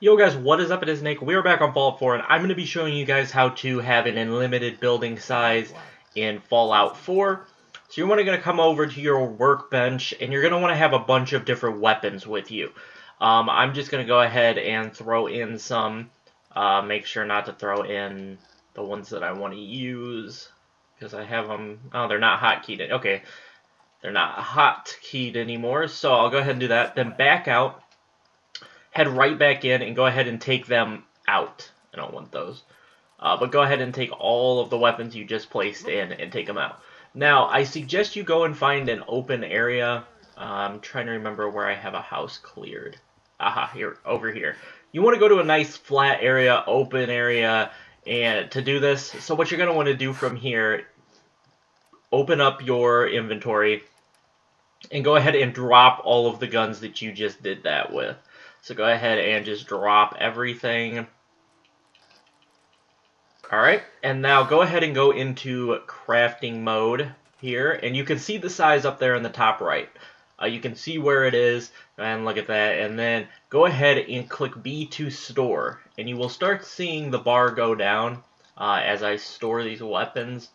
Yo guys, what is up? It is Nick. We are back on Fallout 4 and I'm going to be showing you guys how to have an unlimited building size in Fallout 4. So you're going to come over to your workbench and you're going to want to have a bunch of different weapons with you. Um, I'm just going to go ahead and throw in some. Uh, make sure not to throw in the ones that I want to use because I have them. Oh, they're not hotkeyed. Okay, they're not hotkeyed anymore. So I'll go ahead and do that. Then back out head right back in and go ahead and take them out. I don't want those. Uh, but go ahead and take all of the weapons you just placed in and take them out. Now, I suggest you go and find an open area. Uh, I'm trying to remember where I have a house cleared. Aha, here, over here. You want to go to a nice flat area, open area, and to do this, so what you're going to want to do from here, open up your inventory, and go ahead and drop all of the guns that you just did that with. So go ahead and just drop everything. Alright, and now go ahead and go into crafting mode here, and you can see the size up there in the top right. Uh, you can see where it is, and look at that, and then go ahead and click B to store, and you will start seeing the bar go down uh, as I store these weapons.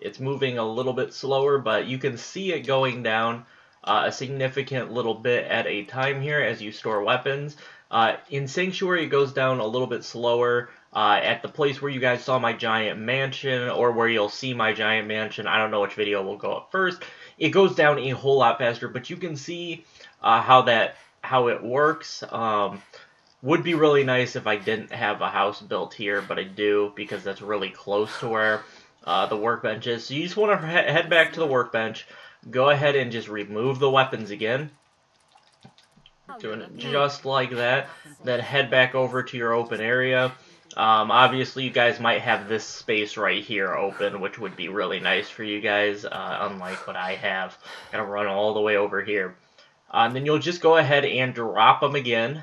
It's moving a little bit slower, but you can see it going down uh, a significant little bit at a time here as you store weapons. Uh, in Sanctuary, it goes down a little bit slower. Uh, at the place where you guys saw my giant mansion, or where you'll see my giant mansion, I don't know which video will go up first. It goes down a whole lot faster, but you can see uh, how that how it works. Um, would be really nice if I didn't have a house built here, but I do because that's really close to where uh, the workbench is. So you just want to he head back to the workbench go ahead and just remove the weapons again. Doing it just like that. Then head back over to your open area. Um, obviously, you guys might have this space right here open, which would be really nice for you guys, uh, unlike what I have. Gotta run all the way over here. And then you'll just go ahead and drop them again.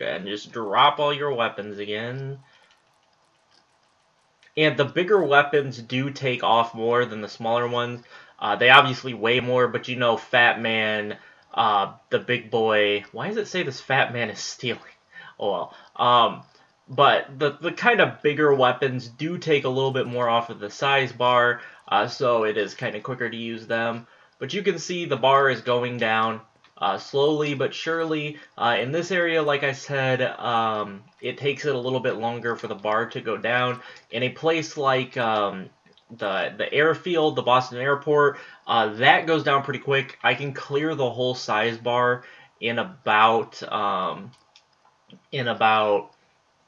And just drop all your weapons again. And the bigger weapons do take off more than the smaller ones. Uh, they obviously weigh more, but you know, Fat Man, uh, the big boy. Why does it say this Fat Man is stealing? Oh well. Um, but the the kind of bigger weapons do take a little bit more off of the size bar, uh, so it is kind of quicker to use them. But you can see the bar is going down uh, slowly but surely. Uh, in this area, like I said, um, it takes it a little bit longer for the bar to go down. In a place like um, the the airfield, the Boston airport, uh, that goes down pretty quick. I can clear the whole size bar in about um, in about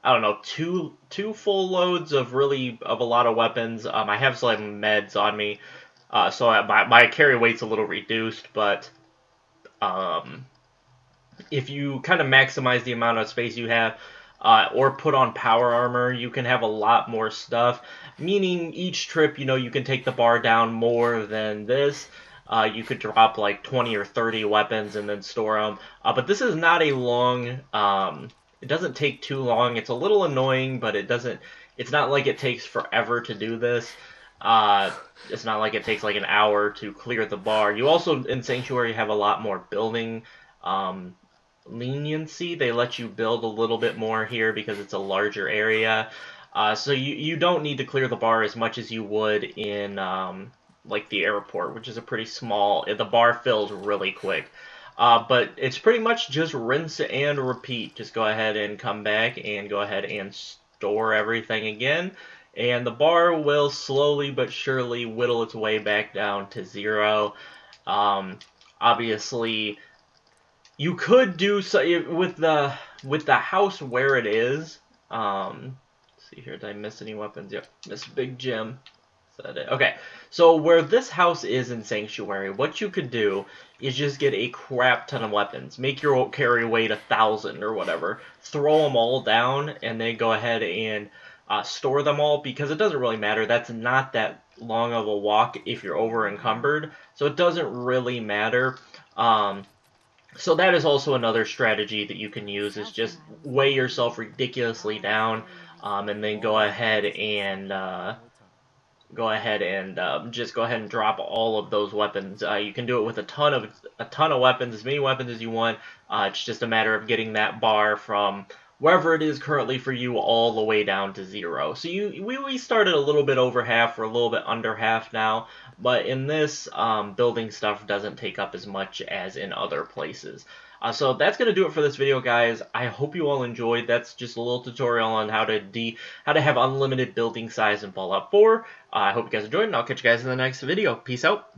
I don't know two two full loads of really of a lot of weapons. Um, I have some meds on me, uh, so I, my my carry weight's a little reduced, but um, if you kind of maximize the amount of space you have, uh, or put on power armor, you can have a lot more stuff. Meaning each trip, you know, you can take the bar down more than this. Uh, you could drop like 20 or 30 weapons and then store them. Uh, but this is not a long. Um, it doesn't take too long. It's a little annoying, but it doesn't. It's not like it takes forever to do this. Uh, it's not like it takes like an hour to clear the bar. You also in Sanctuary have a lot more building um, leniency. They let you build a little bit more here because it's a larger area. Uh, so you, you don't need to clear the bar as much as you would in um, like the airport, which is a pretty small. The bar fills really quick. Uh, but it's pretty much just rinse and repeat. Just go ahead and come back and go ahead and store everything again. And the bar will slowly but surely whittle its way back down to zero. Um, obviously, you could do so with the with the house where it is. Um, see here, did I miss any weapons? Yep, miss Big Jim. Okay, so where this house is in Sanctuary, what you could do is just get a crap ton of weapons. Make your carry weight a thousand or whatever. Throw them all down, and then go ahead and uh, store them all because it doesn't really matter. That's not that long of a walk if you're over encumbered, so it doesn't really matter. Um, so that is also another strategy that you can use is just weigh yourself ridiculously down um, and then go ahead and uh, go ahead and um, just go ahead and drop all of those weapons. Uh, you can do it with a ton of a ton of weapons, as many weapons as you want. Uh, it's just a matter of getting that bar from wherever it is currently for you all the way down to zero. So you we, we started a little bit over half, or a little bit under half now, but in this, um, building stuff doesn't take up as much as in other places. Uh, so that's going to do it for this video, guys. I hope you all enjoyed. That's just a little tutorial on how to de how to have unlimited building size in Fallout 4. Uh, I hope you guys enjoyed, and I'll catch you guys in the next video. Peace out.